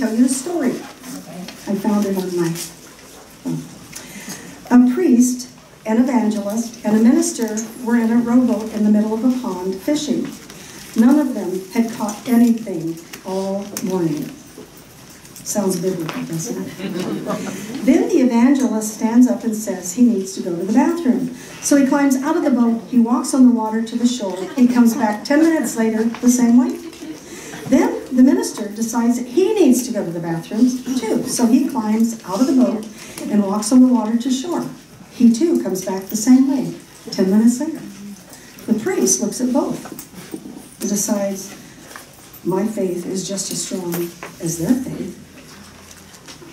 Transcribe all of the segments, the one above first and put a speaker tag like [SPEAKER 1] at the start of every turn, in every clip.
[SPEAKER 1] tell you a story. I found it on my phone. A priest, an evangelist, and a minister were in a rowboat in the middle of a pond fishing. None of them had caught anything all morning. Sounds biblical, doesn't it? then the evangelist stands up and says he needs to go to the bathroom. So he climbs out of the boat, he walks on the water to the shore, he comes back 10 minutes later the same way. Then the minister decides that he needs to go to the bathrooms too. So he climbs out of the boat and walks on the water to shore. He too comes back the same way, 10 minutes later. The priest looks at both and decides, my faith is just as strong as their faith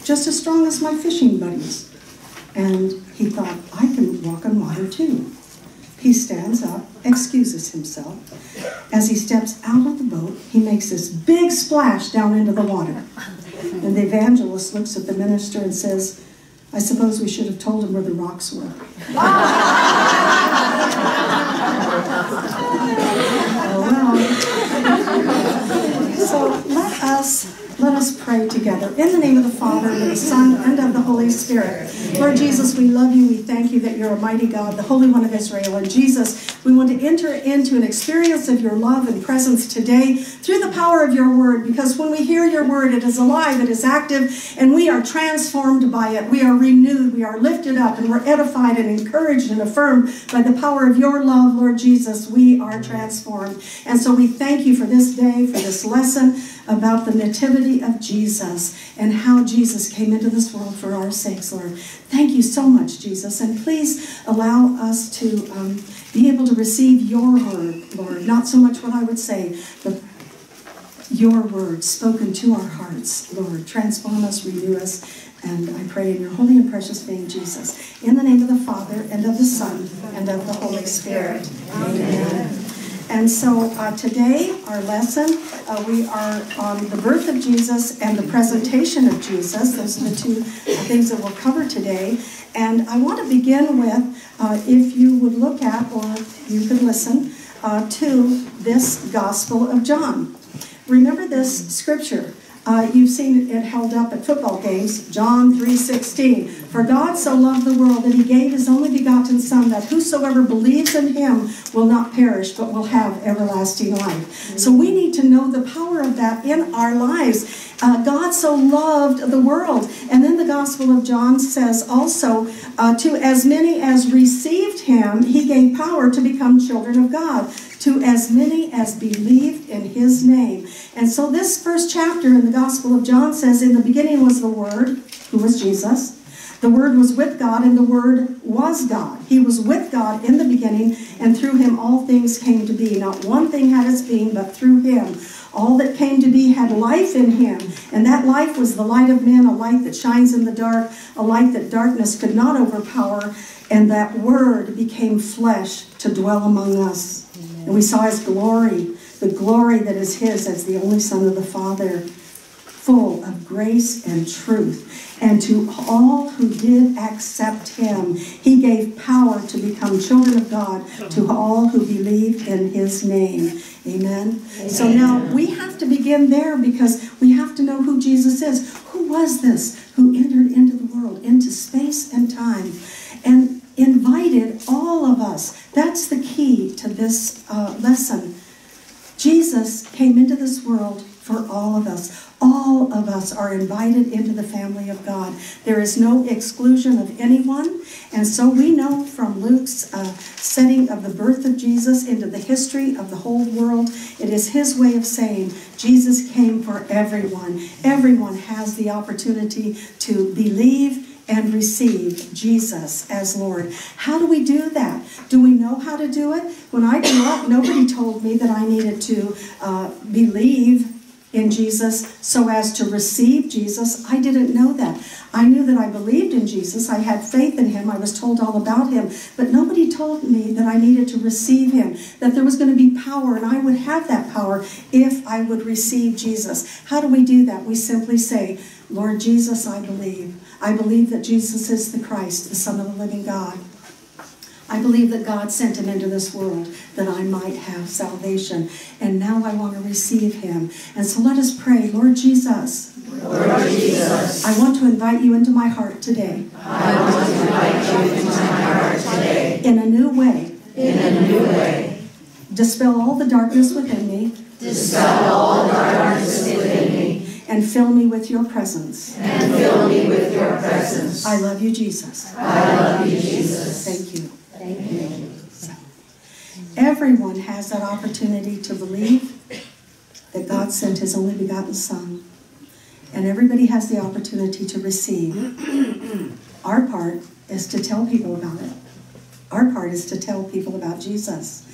[SPEAKER 1] just as strong as my fishing buddies. And he thought, I can walk on water too. He stands up, excuses himself. As he steps out of the boat, he makes this big splash down into the water. And the evangelist looks at the minister and says, I suppose we should have told him where the rocks were. oh, well. So let us let us pray together. In the name of the Father, and of the Son, and of the Holy Spirit. Lord Jesus, we love you. We thank you that you're a mighty God, the Holy One of Israel. And Jesus, we want to enter into an experience of your love and presence today through the power of your word, because when we hear your word, it is alive, it is active, and we are transformed by it. We are renewed, we are lifted up, and we're edified and encouraged and affirmed by the power of your love, Lord Jesus. We are transformed. And so we thank you for this day, for this lesson about the nativity of Jesus and how Jesus came into this world for our sakes, Lord. Thank you so much, Jesus. And please allow us to um, be able to receive your word, Lord. Not so much what I would say, but your word spoken to our hearts, Lord. Transform us, renew us. And I pray in your holy and precious name, Jesus. In the name of the Father, and of the Son, and of the Holy Spirit. Amen. And so uh, today, our lesson, uh, we are on the birth of Jesus and the presentation of Jesus. Those are the two things that we'll cover today. And I want to begin with, uh, if you would look at, or you could listen, uh, to this Gospel of John. Remember this scripture. Uh, you've seen it held up at football games, John 3.16. For God so loved the world that he gave his only begotten Son, that whosoever believes in him will not perish, but will have everlasting life. So we need to know the power of that in our lives. Uh, God so loved the world. And then the Gospel of John says also, uh, to as many as received him, he gave power to become children of God to as many as believed in his name. And so this first chapter in the Gospel of John says, In the beginning was the Word, who was Jesus. The Word was with God, and the Word was God. He was with God in the beginning, and through him all things came to be. Not one thing had its being, but through him. All that came to be had life in him, and that life was the light of men, a light that shines in the dark, a light that darkness could not overpower, and that Word became flesh to dwell among us. And we saw his glory, the glory that is his as the only Son of the Father, full of grace and truth. And to all who did accept him, he gave power to become children of God, to all who believe in his name. Amen. Amen. So now we have to begin there because we have to know who Jesus is. Who was this who entered into the world, into space and time? And invited all of us. That's the key to this uh, lesson. Jesus came into this world for all of us. All of us are invited into the family of God. There is no exclusion of anyone. And so we know from Luke's uh, setting of the birth of Jesus into the history of the whole world, it is his way of saying Jesus came for everyone. Everyone has the opportunity to believe and receive Jesus as Lord. How do we do that? Do we know how to do it? When I grew up, nobody told me that I needed to uh, believe in Jesus so as to receive Jesus. I didn't know that. I knew that I believed in Jesus. I had faith in him. I was told all about him. But nobody told me that I needed to receive him, that there was going to be power, and I would have that power if I would receive Jesus. How do we do that? We simply say, Lord Jesus, I believe. I believe that Jesus is the Christ, the Son of the living God. I believe that God sent him into this world that I might have salvation. And now I want to receive him. And so let us pray, Lord Jesus.
[SPEAKER 2] Lord Jesus.
[SPEAKER 1] I want to invite you into my heart today.
[SPEAKER 2] I want to invite you into my heart today.
[SPEAKER 1] In a new way.
[SPEAKER 2] In a new way.
[SPEAKER 1] Dispel all the darkness within me.
[SPEAKER 2] Dispel all darkness within me.
[SPEAKER 1] And fill me with your presence.
[SPEAKER 2] And fill me with your presence.
[SPEAKER 1] I love you, Jesus.
[SPEAKER 2] I love you, Jesus.
[SPEAKER 1] Thank you. So, everyone has that opportunity to believe that God sent his only begotten Son. And everybody has the opportunity to receive. Our part is to tell people about it. Our part is to tell people about Jesus.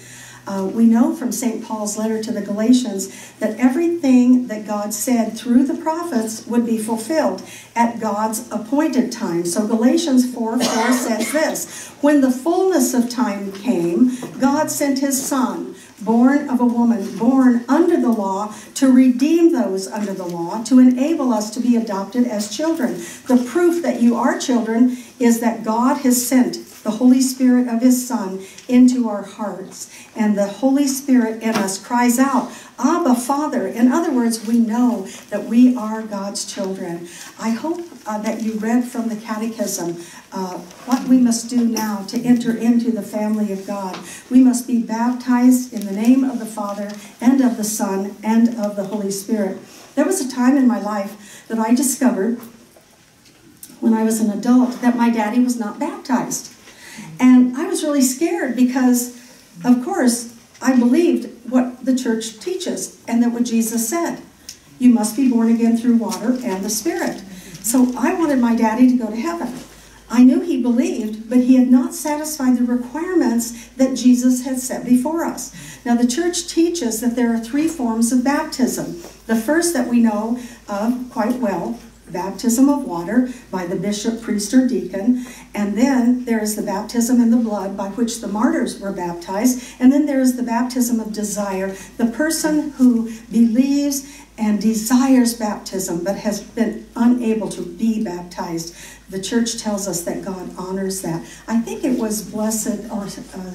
[SPEAKER 1] Uh, we know from St. Paul's letter to the Galatians that everything that God said through the prophets would be fulfilled at God's appointed time. So Galatians 4 4 says this When the fullness of time came, God sent his Son, born of a woman, born under the law, to redeem those under the law, to enable us to be adopted as children. The proof that you are children is that God has sent the Holy Spirit of His Son into our hearts. And the Holy Spirit in us cries out, Abba, Father. In other words, we know that we are God's children. I hope uh, that you read from the Catechism uh, what we must do now to enter into the family of God. We must be baptized in the name of the Father and of the Son and of the Holy Spirit. There was a time in my life that I discovered when I was an adult that my daddy was not baptized. And I was really scared because, of course, I believed what the church teaches and that what Jesus said. You must be born again through water and the Spirit. So I wanted my daddy to go to heaven. I knew he believed, but he had not satisfied the requirements that Jesus had set before us. Now, the church teaches that there are three forms of baptism. The first that we know of quite well baptism of water by the bishop, priest, or deacon. And then there is the baptism in the blood by which the martyrs were baptized. And then there is the baptism of desire, the person who believes and desires baptism but has been unable to be baptized. The church tells us that God honors that. I think it was Blessed or uh,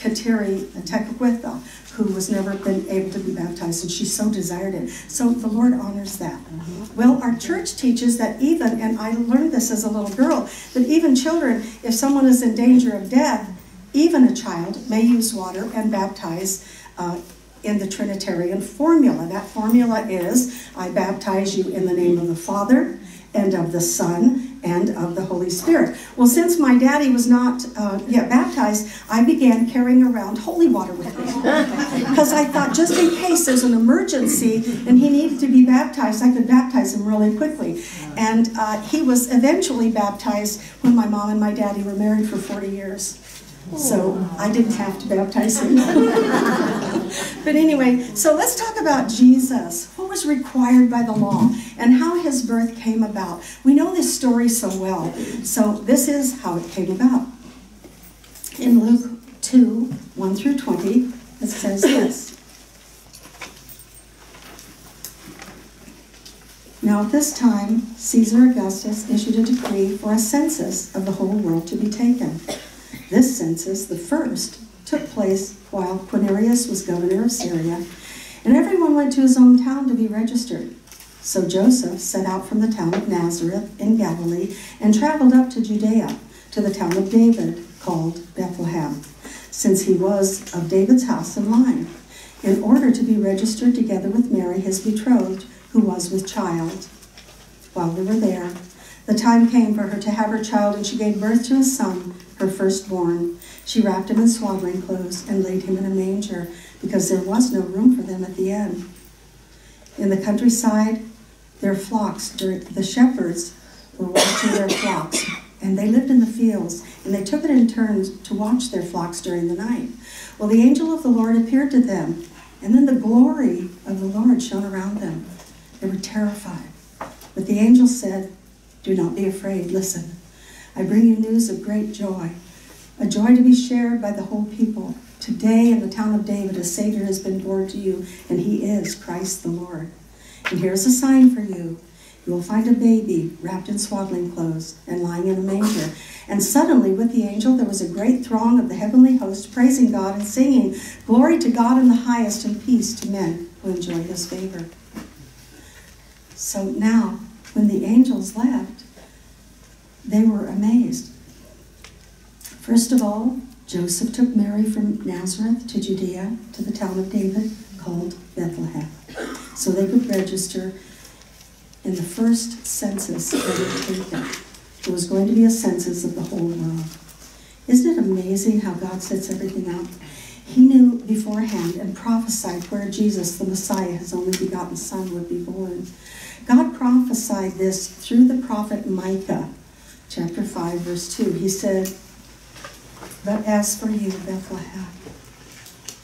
[SPEAKER 1] Kateri Tekakwitha who was never been able to be baptized, and she so desired it. So the Lord honors that. Well, our church teaches that even, and I learned this as a little girl, that even children, if someone is in danger of death, even a child may use water and baptize uh, in the Trinitarian formula. That formula is I baptize you in the name of the Father and of the Son and of the Holy Spirit. Well, since my daddy was not uh, yet baptized, I began carrying around holy water with me. Because I thought, just in case there's an emergency and he needed to be baptized, I could baptize him really quickly. And uh, he was eventually baptized when my mom and my daddy were married for 40 years. So I didn't have to baptize him. but anyway, so let's talk about Jesus. What was required by the law and how his birth came about. We know this story so well. So this is how it came about. In Luke 2 1 through 20, it says this. Now at this time, Caesar Augustus issued a decree for a census of the whole world to be taken. This census, the first, took place while Quirinius was governor of Syria, and everyone went to his own town to be registered. So Joseph set out from the town of Nazareth in Galilee and traveled up to Judea, to the town of David, called Bethlehem, since he was of David's house and line, in order to be registered together with Mary, his betrothed, who was with child. While they were there, the time came for her to have her child, and she gave birth to a son, her firstborn. She wrapped him in swaddling clothes and laid him in a manger, because there was no room for them at the inn. In the countryside, their flocks, the shepherds were watching their flocks, and they lived in the fields, and they took it in turns to watch their flocks during the night. Well, the angel of the Lord appeared to them, and then the glory of the Lord shone around them. They were terrified. But the angel said, Do not be afraid. Listen, I bring you news of great joy, a joy to be shared by the whole people. Today in the town of David, a Savior has been born to you, and he is Christ the Lord. And here's a sign for you. you will find a baby wrapped in swaddling clothes and lying in a manger. And suddenly, with the angel, there was a great throng of the heavenly host praising God and singing, Glory to God in the highest, and peace to men who enjoy his favor. So now, when the angels left, they were amazed. First of all, Joseph took Mary from Nazareth to Judea to the town of David called Bethlehem so they could register in the first census ever taken. There was going to be a census of the whole world. Isn't it amazing how God sets everything up? He knew beforehand and prophesied where Jesus, the Messiah, his only begotten Son, would be born. God prophesied this through the prophet Micah, chapter 5, verse 2. He said, But as for you, Bethlehem,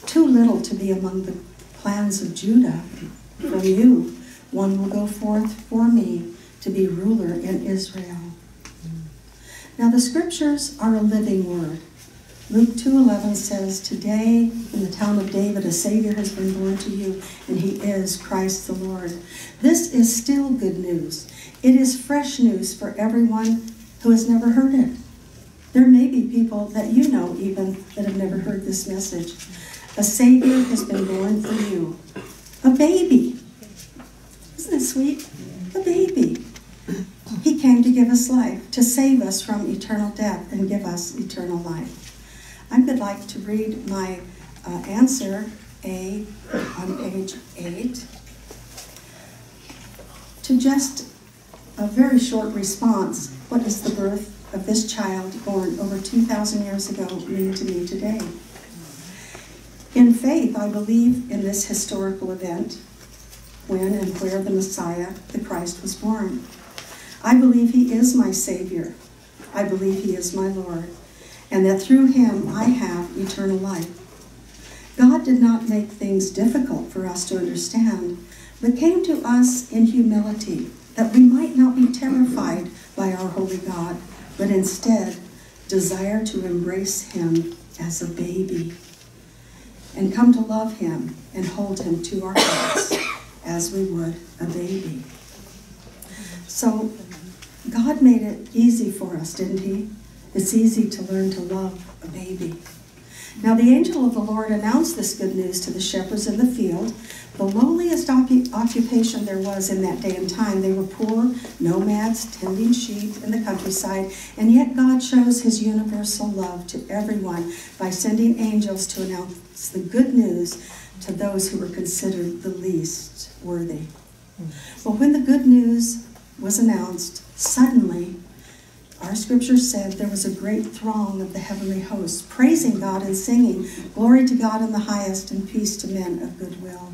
[SPEAKER 1] too little to be among the clans of Judah, from you one will go forth for me to be ruler in Israel. Now the scriptures are a living word. Luke 2:11 says, "Today in the town of David a savior has been born to you, and he is Christ the Lord." This is still good news. It is fresh news for everyone who has never heard it. There may be people that you know even that have never heard this message. A savior has been born for you. A baby. Isn't it sweet? A baby. He came to give us life, to save us from eternal death and give us eternal life. I would like to read my uh, answer A on page 8 to just a very short response. What is the birth of this child born over 2,000 years ago mean to me today? In faith, I believe in this historical event when and where the Messiah, the Christ, was born. I believe he is my Savior. I believe he is my Lord, and that through him I have eternal life. God did not make things difficult for us to understand, but came to us in humility, that we might not be terrified by our holy God, but instead desire to embrace him as a baby and come to love him and hold him to our hearts as we would a baby. So God made it easy for us, didn't he? It's easy to learn to love a baby. Now the angel of the Lord announced this good news to the shepherds in the field, the lowliest occupation there was in that day and time. They were poor nomads tending sheep in the countryside, and yet God shows his universal love to everyone by sending angels to announce the good news to those who were considered the least worthy. Mm. Well, when the good news was announced, suddenly our scripture said there was a great throng of the heavenly hosts praising God and singing, Glory to God in the highest, and peace to men of goodwill.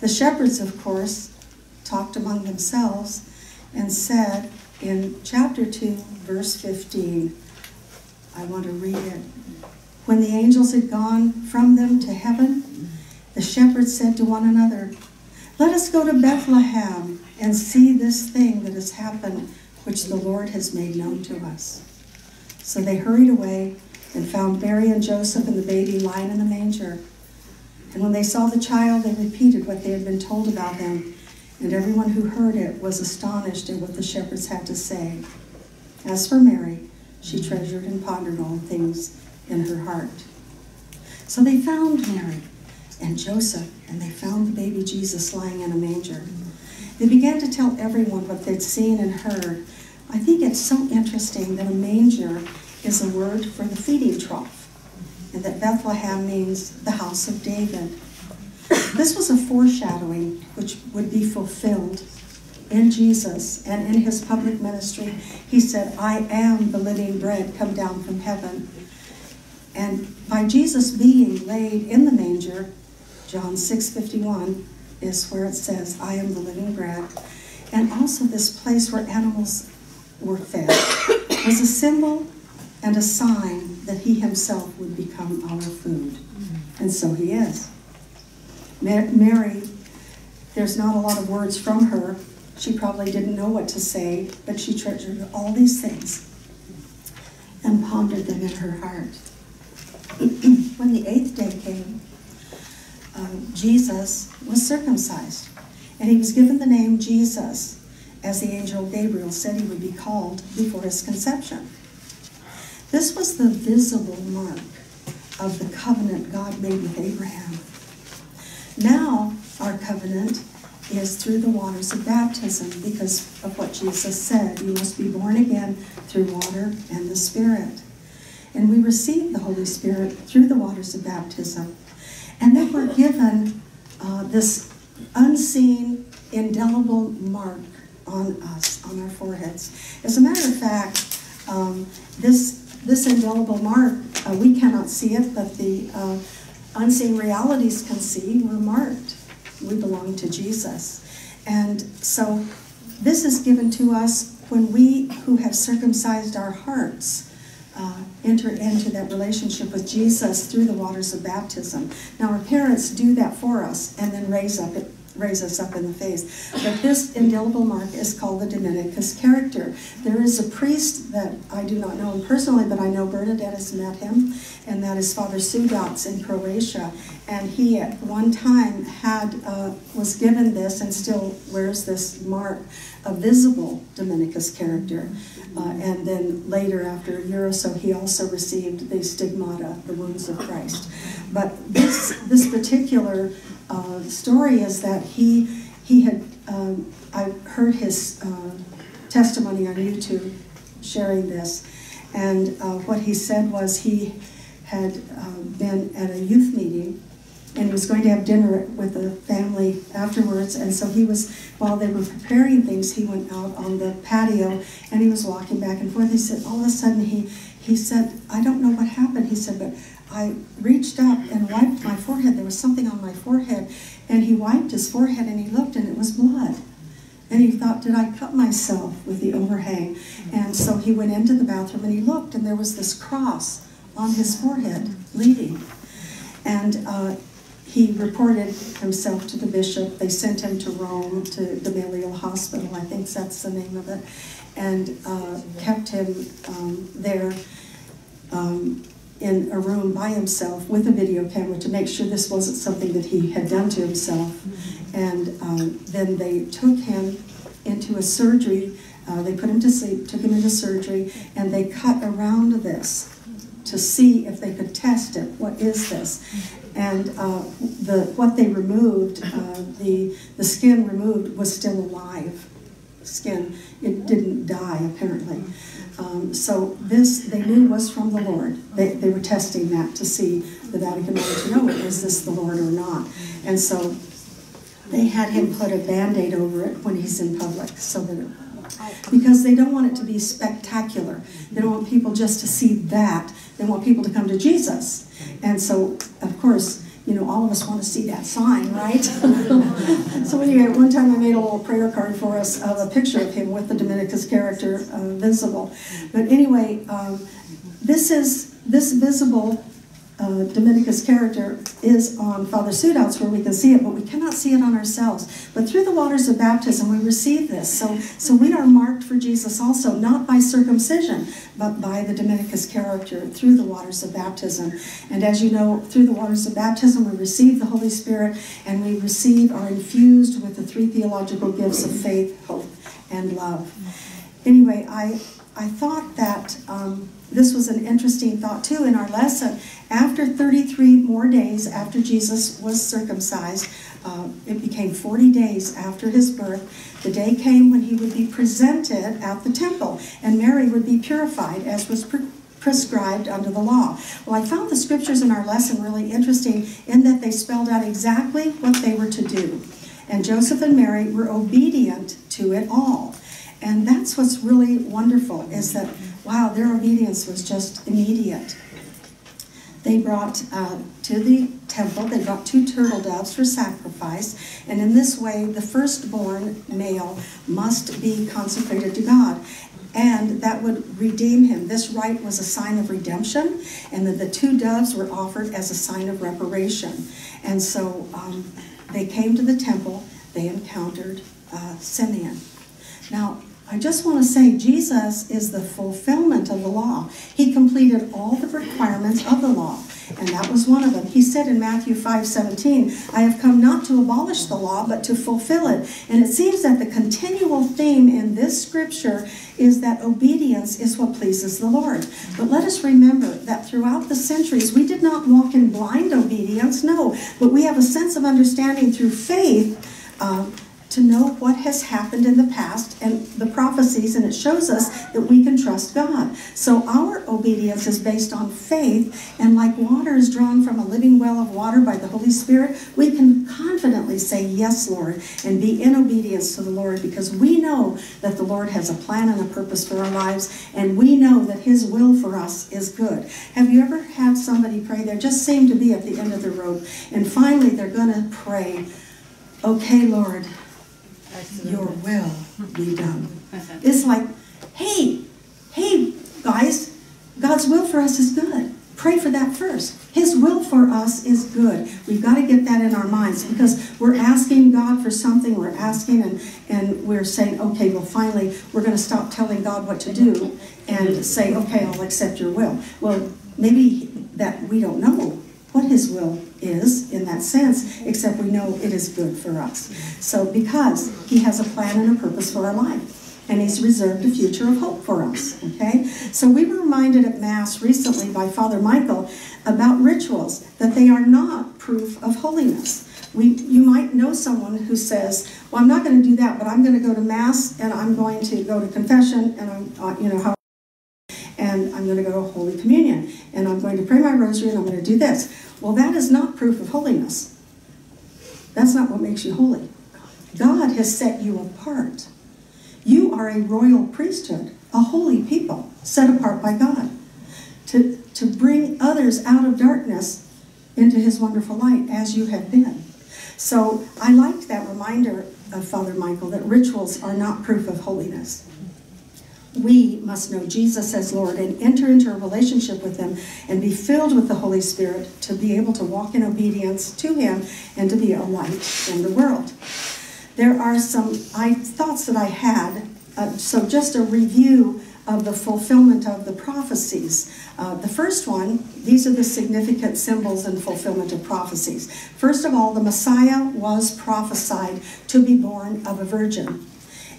[SPEAKER 1] The shepherds, of course, talked among themselves and said in chapter 2, verse 15, I want to read it. When the angels had gone from them to heaven, the shepherds said to one another, Let us go to Bethlehem and see this thing that has happened which the Lord has made known to us. So they hurried away and found Mary and Joseph and the baby lying in the manger. And when they saw the child, they repeated what they had been told about him, and everyone who heard it was astonished at what the shepherds had to say. As for Mary, she treasured and pondered all things in her heart. So they found Mary and Joseph, and they found the baby Jesus lying in a manger. They began to tell everyone what they'd seen and heard. I think it's so interesting that a manger is a word for the feeding trough, and that Bethlehem means the house of David. This was a foreshadowing which would be fulfilled in Jesus and in his public ministry. He said, I am the living bread come down from heaven. And by Jesus being laid in the manger, John 6:51 is where it says, I am the living bread. And also, this place where animals were fed was a symbol and a sign that he himself would become our food. And so he is. Mary, there's not a lot of words from her. She probably didn't know what to say, but she treasured all these things and pondered them in her heart. when the eighth day came, um, Jesus was circumcised, and he was given the name Jesus. As the angel Gabriel said he would be called before his conception. This was the visible mark of the covenant God made with Abraham. Now, our covenant is through the waters of baptism because of what Jesus said. You must be born again through water and the Spirit. And we receive the Holy Spirit through the waters of baptism. And then we're given uh, this unseen, indelible mark on us, on our foreheads. As a matter of fact, um, this this indelible mark, uh, we cannot see it, but the uh, unseen realities can see. We're marked. We belong to Jesus. And so this is given to us when we who have circumcised our hearts uh, enter into that relationship with Jesus through the waters of baptism. Now, our parents do that for us and then raise up it raise us up in the face. But this indelible mark is called the Dominicus character. There is a priest that I do not know him personally, but I know Bernadette has met him, and that is Father Sudac in Croatia. And he at one time had uh, was given this and still wears this mark, a visible Dominicus character. Uh, and then later, after a year or so, he also received the stigmata, the wounds of Christ. But this this particular uh, story is that he he had um, I heard his uh, testimony on YouTube sharing this, and uh, what he said was he had uh, been at a youth meeting and he was going to have dinner with the family afterwards. And so he was, while they were preparing things, he went out on the patio and he was walking back and forth. He said, all of a sudden, he, he said, I don't know what happened. He said, but I reached up and wiped my forehead. There was something on my forehead. And he wiped his forehead and he looked and it was blood. And he thought, did I cut myself with the overhang? And so he went into the bathroom and he looked and there was this cross on his forehead bleeding. And uh, he reported himself to the bishop. They sent him to Rome, to the Gamaliel Hospital, I think that's the name of it, and uh, kept him um, there um, in a room by himself with a video camera to make sure this wasn't something that he had done to himself. And um, then they took him into a surgery. Uh, they put him to sleep, took him into surgery, and they cut around this to see if they could test it. What is this? And uh, the what they removed, uh, the the skin removed was still alive. Skin. It didn't die apparently. Um, so this they knew was from the Lord. They, they were testing that to see the Vatican wanted to know is this the Lord or not. And so they had him put a band-aid over it when he's in public so that it, because they don't want it to be spectacular. They don't want people just to see that. They want people to come to Jesus. And so, of course, you know, all of us want to see that sign, right? so anyway, one time I made a little prayer card for us of a picture of him with the Dominicus character uh, visible. But anyway, um, this is this visible uh, Dominicus character is on Father Sudac's where we can see it, but we cannot see it on ourselves. But through the waters of baptism, we receive this. So, so we are marked for Jesus also, not by circumcision, but by the Dominicus character through the waters of baptism. And as you know, through the waters of baptism, we receive the Holy Spirit and we receive, are infused with the three theological gifts of faith, hope, and love. Anyway, I, I thought that. Um, this was an interesting thought too in our lesson. After 33 more days after Jesus was circumcised, uh, it became 40 days after his birth. The day came when he would be presented at the temple, and Mary would be purified as was pre prescribed under the law. Well, I found the scriptures in our lesson really interesting in that they spelled out exactly what they were to do. And Joseph and Mary were obedient to it all. And that's what's really wonderful is that wow, their obedience was just immediate. They brought uh, to the temple, they brought two turtle doves for sacrifice, and in this way, the firstborn male must be consecrated to God. And that would redeem him. This rite was a sign of redemption, and the, the two doves were offered as a sign of reparation. And so um, they came to the temple, they encountered uh, Simeon. Now, I just want to say Jesus is the fulfillment of the law. He completed all the requirements of the law. And that was one of them. He said in Matthew 5 17, I have come not to abolish the law, but to fulfill it. And it seems that the continual theme in this scripture is that obedience is what pleases the Lord. But let us remember that throughout the centuries, we did not walk in blind obedience, no, but we have a sense of understanding through faith. Uh, to know what has happened in the past and the prophecies, and it shows us that we can trust God. So our obedience is based on faith, and like water is drawn from a living well of water by the Holy Spirit, we can confidently say, Yes, Lord, and be in obedience to the Lord because we know that the Lord has a plan and a purpose for our lives, and we know that His will for us is good. Have you ever had somebody pray? They just seem to be at the end of the rope, and finally they're going to pray, Okay, Lord your will be done. Uh-huh. It's like, hey, hey, guys, God's will for us is good. Pray for that first. His will for us is good. We've got to get that in our minds because we're asking God for something, we're asking and, and we're saying, okay, well, finally, we're going to stop telling God what to do and say, okay, I'll accept your will. Well, maybe that we don't know what His will is in that sense, except we know it is good for us. So, because He has a plan and a purpose for our life. And he's reserved a future of hope for us. Okay? So we were reminded at Mass recently by Father Michael about rituals, that they are not proof of holiness. We, you might know someone who says, "Well, I'm not going to do that, but I'm going to go to mass and I'm going to go to confession and I'm, uh, you know, how, and I'm going to go to Holy Communion and I'm going to pray my rosary and I'm going to do this." Well, that is not proof of holiness. That's not what makes you holy. God has set you apart. You are a royal priesthood, a holy people, set apart by God to, to bring others out of darkness into his wonderful light as you have been. So I liked that reminder of Father Michael that rituals are not proof of holiness. We must know Jesus as Lord and enter into a relationship with Him and be filled with the Holy Spirit to be able to walk in obedience to Him and to be a light in the world. There are some I, thoughts that I had, uh, so just a review of the fulfillment of the prophecies. Uh, the first one, these are the significant symbols and fulfillment of prophecies. First of all, the Messiah was prophesied to be born of a virgin.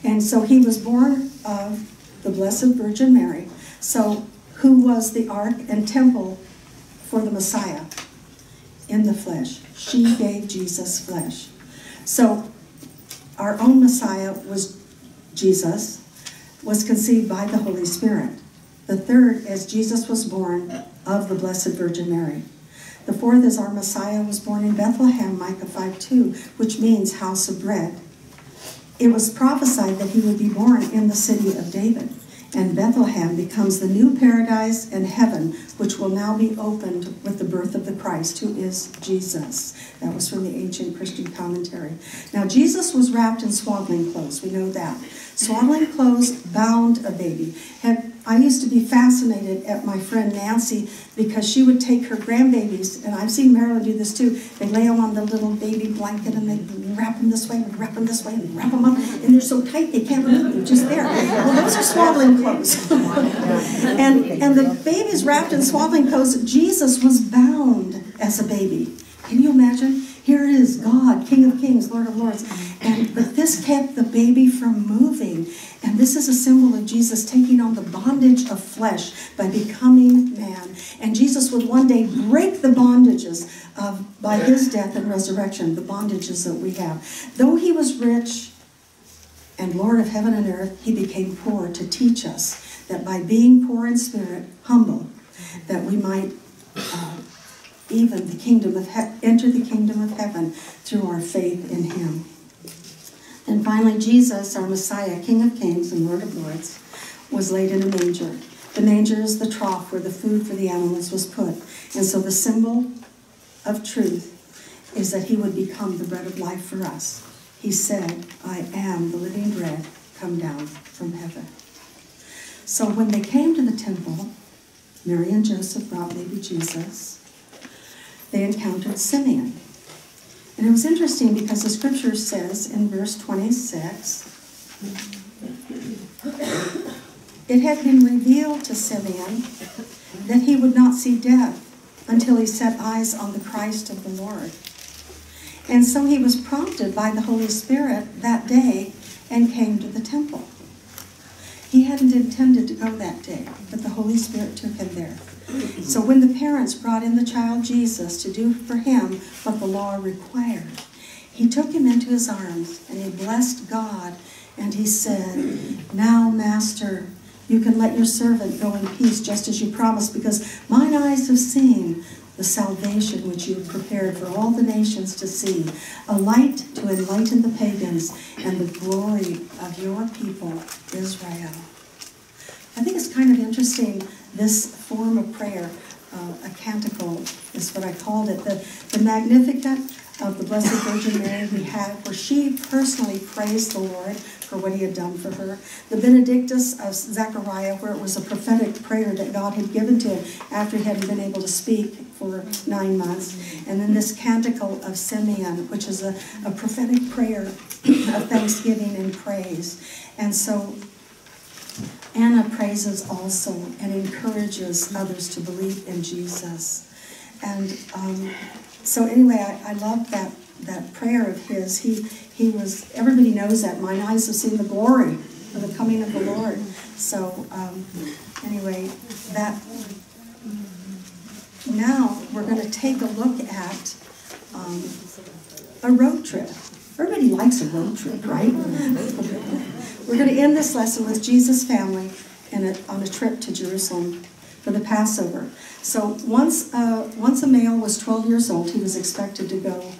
[SPEAKER 1] And so he was born of the Blessed Virgin Mary. So, who was the ark and temple for the Messiah in the flesh? She gave Jesus flesh. So, our own Messiah was Jesus, was conceived by the Holy Spirit. The third is Jesus was born of the Blessed Virgin Mary. The fourth is our Messiah was born in Bethlehem, Micah 5 2, which means house of bread. It was prophesied that he would be born in the city of David, and Bethlehem becomes the new paradise and heaven, which will now be opened with the birth of the Christ, who is Jesus. That was from the ancient Christian commentary. Now, Jesus was wrapped in swaddling clothes, we know that. Swaddling clothes bound a baby. I used to be fascinated at my friend Nancy because she would take her grandbabies, and I've seen Marilyn do this too. They lay them on the little baby blanket and they wrap them this way and wrap them this way and wrap them up, and they're so tight they can't move. They're just there. Well, those are swaddling clothes. and and the babies wrapped in swaddling clothes. Jesus was bound as a baby. Can you imagine? Here it is, God, King of Kings, Lord of Lords. And but this kept the baby from moving. And this is a symbol of Jesus taking on the bondage of flesh by becoming man. And Jesus would one day break the bondages of by his death and resurrection, the bondages that we have. Though he was rich and Lord of heaven and earth, he became poor to teach us that by being poor in spirit, humble, that we might uh, even the kingdom of enter the kingdom of heaven through our faith in him. And finally, Jesus, our Messiah, King of Kings and Lord of Lords, was laid in a manger. The manger is the trough where the food for the animals was put. And so the symbol of truth is that he would become the bread of life for us. He said, I am the living bread come down from heaven. So when they came to the temple, Mary and Joseph brought baby Jesus they encountered Simeon. And it was interesting because the scripture says in verse 26 it had been revealed to Simeon that he would not see death until he set eyes on the Christ of the Lord. And so he was prompted by the Holy Spirit that day and came to the temple. He hadn't intended to go that day, but the Holy Spirit took him there. So when the parents brought in the child Jesus to do for him what the law required, he took him into his arms and he blessed God and he said, Now, Master, you can let your servant go in peace just as you promised, because mine eyes have seen the salvation which you have prepared for all the nations to see, a light to enlighten the pagans and the glory of your people, Israel. I think it's kind of interesting, this form of prayer, uh, a canticle is what I called it, the, the Magnificat of the Blessed Virgin Mary we had, where she personally praised the Lord for what he had done for her. The Benedictus of Zechariah, where it was a prophetic prayer that God had given to him after he hadn't been able to speak for nine months. And then this Canticle of Simeon, which is a, a prophetic prayer of thanksgiving and praise. And so Anna praises also and encourages others to believe in Jesus. And um, so anyway, I, I love that that prayer of his. He he was everybody knows that mine eyes have seen the glory of the coming of the Lord. So um, anyway, that now we're going to take a look at um, a road trip. Everybody likes a road trip, right? we're going to end this lesson with Jesus' family a, on a trip to Jerusalem for the Passover. So once, uh, once a male was 12 years old, he was expected to go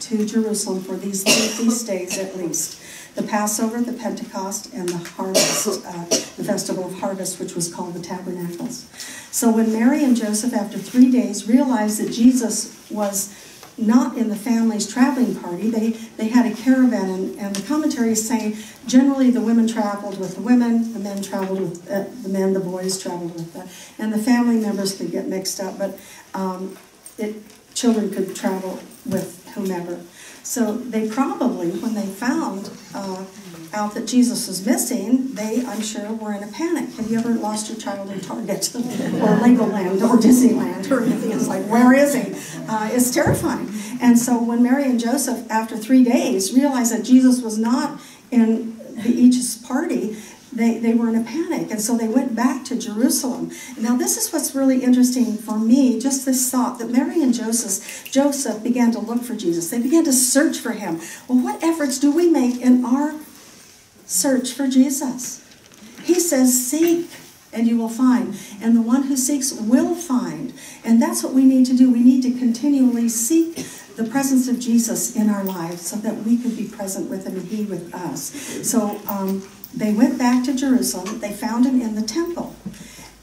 [SPEAKER 1] to Jerusalem for these three feast days at least. The Passover, the Pentecost, and the harvest, uh, the festival of harvest, which was called the Tabernacles. So when Mary and Joseph, after three days, realized that Jesus was not in the family's traveling party. They, they had a caravan, and, and the commentaries say generally the women traveled with the women, the men traveled with uh, the men, the boys traveled with the, and the family members could get mixed up, but um, it, children could travel with whomever. So they probably, when they found uh, out that Jesus was missing, they, I'm sure, were in a panic. Have you ever lost your child in Target or Legoland or Disneyland or anything? It's like, where is he? Uh, it's terrifying. And so when Mary and Joseph, after three days, realized that Jesus was not in the Each's party, they, they were in a panic. And so they went back to Jerusalem. Now, this is what's really interesting for me just this thought that Mary and Joseph, Joseph began to look for Jesus. They began to search for him. Well, what efforts do we make in our search for Jesus? He says, Seek and you will find. And the one who seeks will find. And that's what we need to do. We need to continually seek the presence of Jesus in our lives so that we can be present with him and he with us. So, um, they went back to Jerusalem. They found him in the temple.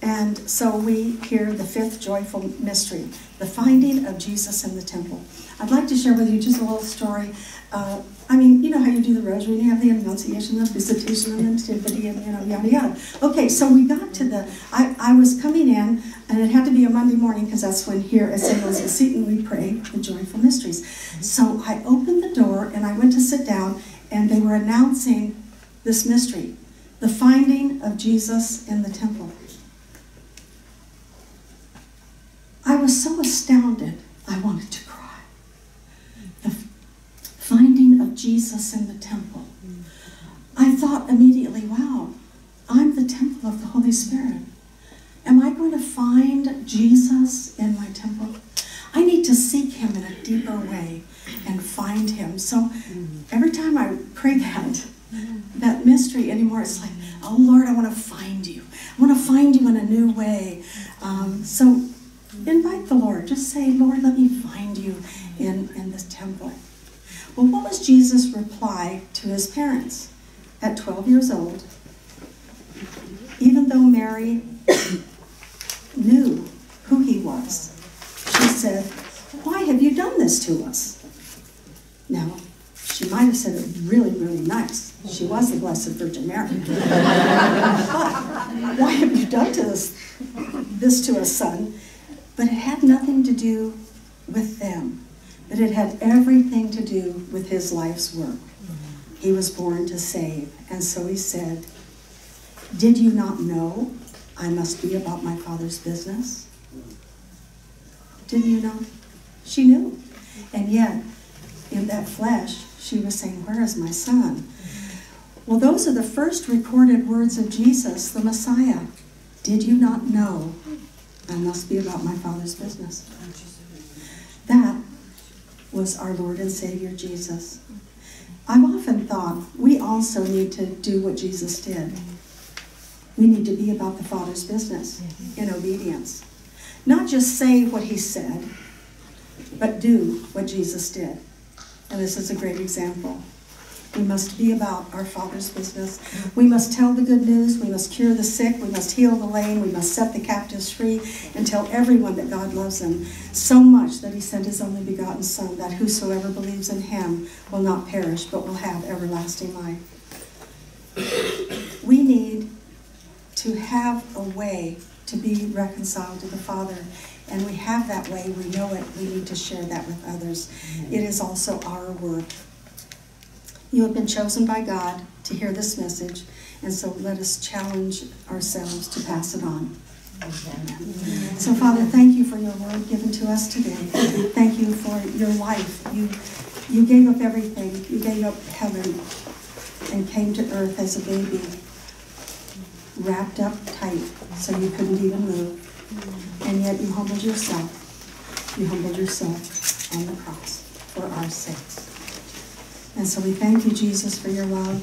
[SPEAKER 1] And so we hear the fifth joyful mystery, the finding of Jesus in the temple. I'd like to share with you just a little story. Uh, I mean, you know how you do the rosary and you have the Annunciation, the Visitation, and the Nativity, and you know, yada yada. Okay, so we got to the. I, I was coming in, and it had to be a Monday morning because that's when here at St. Elizabeth we pray the joyful mysteries. So I opened the door and I went to sit down, and they were announcing this mystery the finding of Jesus in the temple. I was so astounded, I wanted to cry. The finding of Jesus in the temple. I thought immediately, wow, I'm the temple of the Holy Spirit. Am I going to find Jesus in my temple? I need to seek him in a deeper way and find him. So every time I pray that, that mystery anymore. It's like, oh Lord, I want to find you. I want to find you in a new way. Um, so invite the Lord. Just say, Lord, let me find you in, in this temple. Well, what was Jesus' reply to his parents at 12 years old? Even though Mary knew who he was, she said, Why have you done this to us? Now, she might have said it really, really nice. She was the Blessed Virgin Mary. but why have you done to this, this to us, son? But it had nothing to do with them. But it had everything to do with his life's work. He was born to save. And so he said, Did you not know I must be about my Father's business? Didn't you know? She knew. And yet, in that flesh, she was saying, Where is my son? Well, those are the first recorded words of Jesus, the Messiah. Did you not know I must be about my Father's business? Was our Lord and Savior Jesus. I've often thought we also need to do what Jesus did. We need to be about the Father's business in obedience. Not just say what he said, but do what Jesus did. And this is a great example. We must be about our Father's business. We must tell the good news. We must cure the sick. We must heal the lame. We must set the captives free and tell everyone that God loves them so much that He sent His only begotten Son, that whosoever believes in Him will not perish but will have everlasting life. We need to have a way to be reconciled to the Father. And we have that way, we know it, we need to share that with others. It is also our work. You have been chosen by God to hear this message, and so let us challenge ourselves to pass it on. So, Father, thank you for your word given to us today. Thank you for your life. You, you gave up everything. You gave up heaven and came to earth as a baby, wrapped up tight so you couldn't even move. And yet you humbled yourself. You humbled yourself on the cross for our sakes. And so we thank you, Jesus, for your love.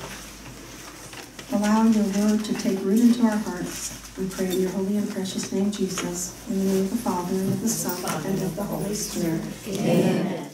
[SPEAKER 1] Allow your word to take root into our hearts. We pray in your holy and precious name, Jesus, in the name of the Father, and of the Son, and of the Holy Spirit. Amen.